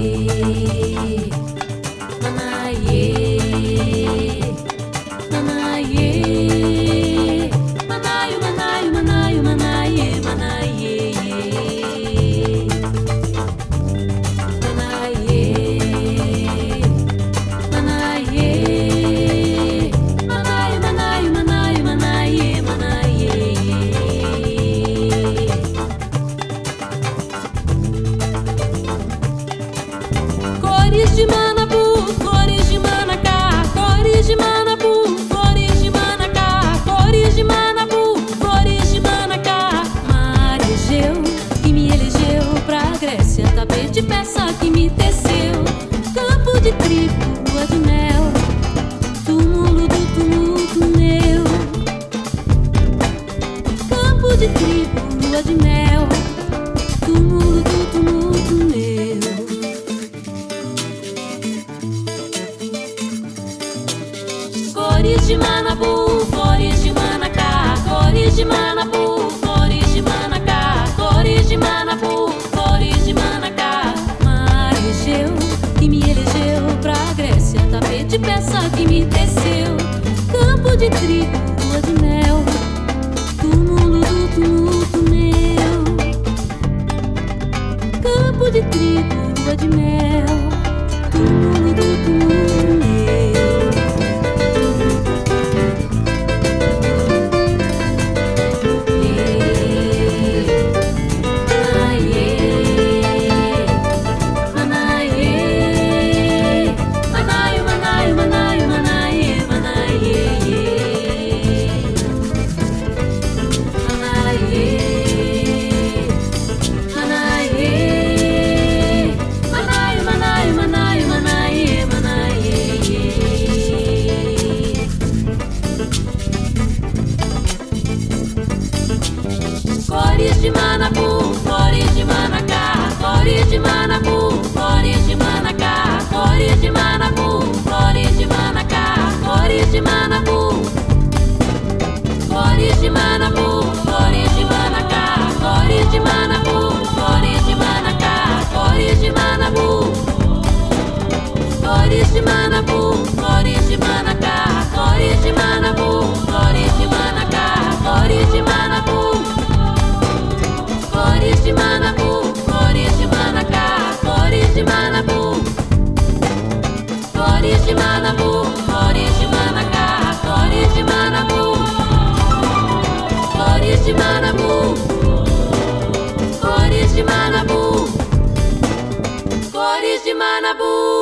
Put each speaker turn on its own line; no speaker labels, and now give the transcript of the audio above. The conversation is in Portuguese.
see. Trigo, lua de mel, túmulo do tumulto meu. Cores de Manabu, cores de Manacá, cores de Manabu, cores de Manacá, cores de Manabu, cores de Manacá. Mar Egeu, que me elegeu pra Grécia, tapete peça que me teceu. Campo de trigo, lua de mel, túmulo do Cores de Manabu, cores de Manacá, cores de Manabu, Cores